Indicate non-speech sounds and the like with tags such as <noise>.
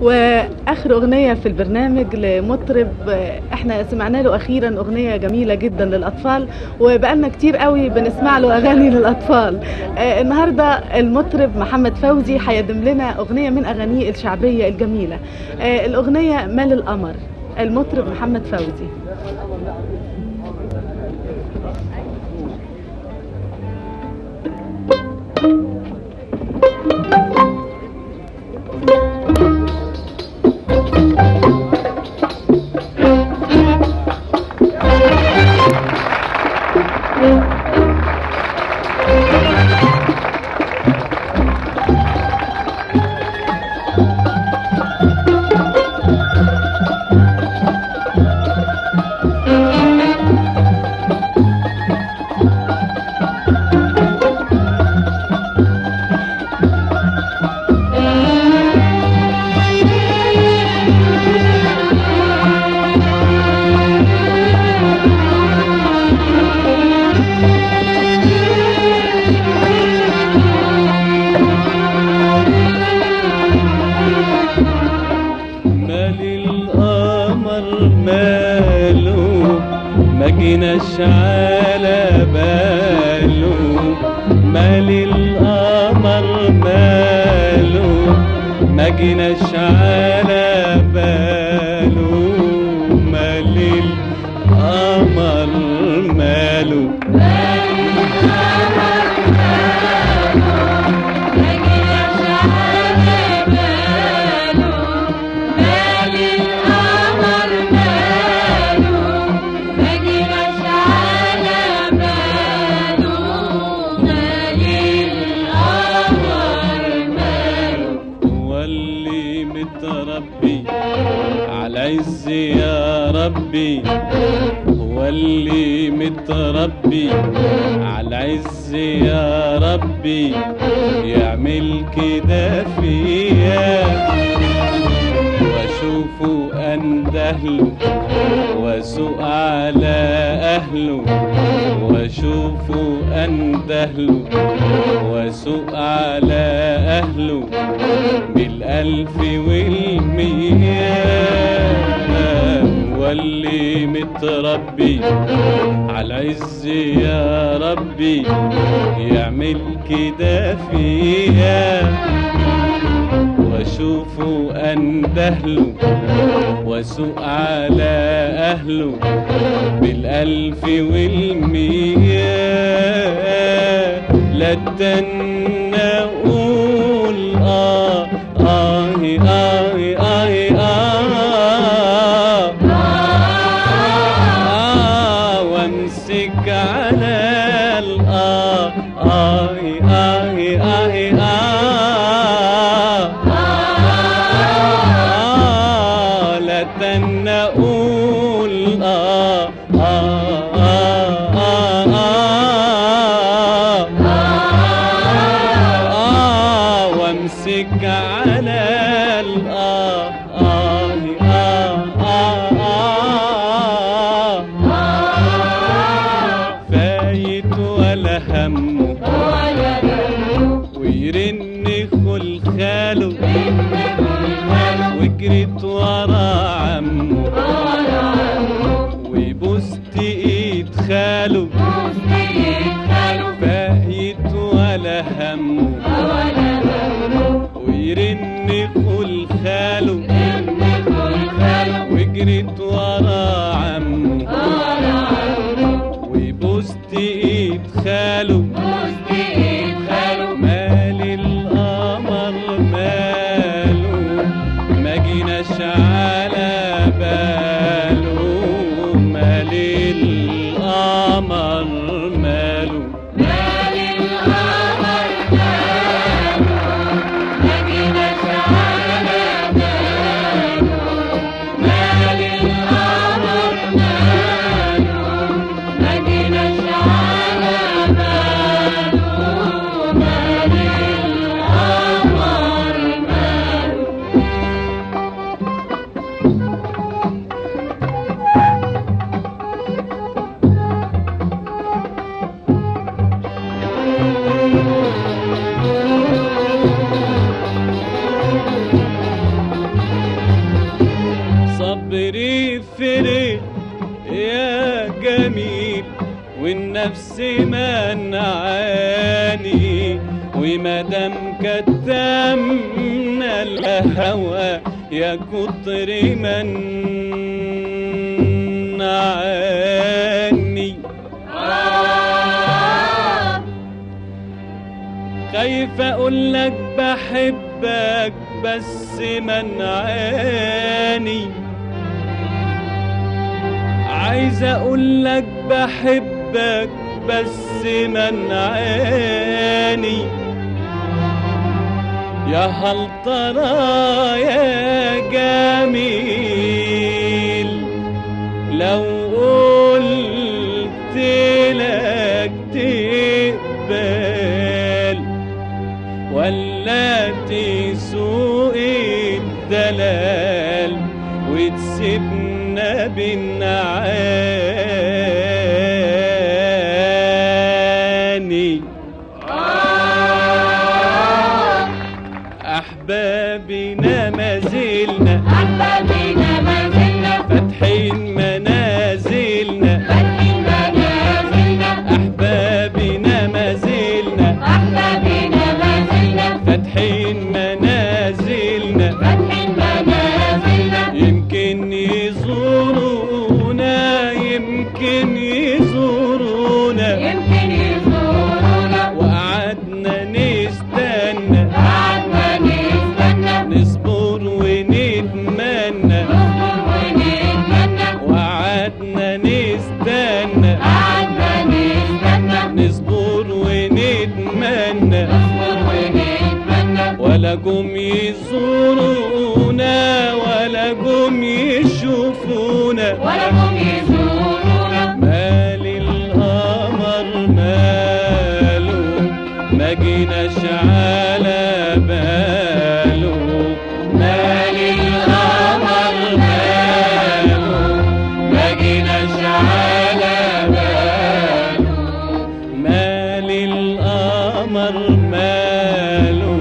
وآخر أغنية في البرنامج لمطرب إحنا سمعنا له أخيرا أغنية جميلة جدا للأطفال وبقالنا كتير قوي بنسمع له أغاني <laughs> للأطفال. آه، النهارده المطرب محمد فوزي هيقدم لنا أغنية من أغانيه الشعبية الجميلة. آه، الأغنية مال القمر المطرب محمد فوزي. جيناش على باله مال القمر ماله. ما جيناش على على عز يا ربي هو اللي متربي على عز يا ربي يعمل كده فيا. واشوفه اندهله واسوق على أهله. واشوفه اندهله واسوق على أهله. بالألف والمياه واللي متربي على عز يا ربي يعمل كده فيا. واشوفه اندهله واسوق على أهله بالألف والمياه. لا استنى على الآه آه آه. ولا همه ويرن خل خاله. وجريت ورا عمه. وبوست ايد خاله. صبري فرق يا جميل والنفس منعاني ومادام كتمنا الهوى يا كتر منعاني خايف لك بحبك بس منعاني عايز أقول لك بحبك بس منعاني. يا هل ترى يا جميل لو قلت لك تقبل. ولا تسوق الدلال وتسيبنا بالنعاني أحبابنا ما زلنا أحبابنا ما زلنا فاتحين منازلنا ولا جم يزورونا ولا جم يشوفونا ولا يزورونا مال القمر ماله ما جيناش على باله مال القمر ماله ما جيناش على باله مال. القمر ماله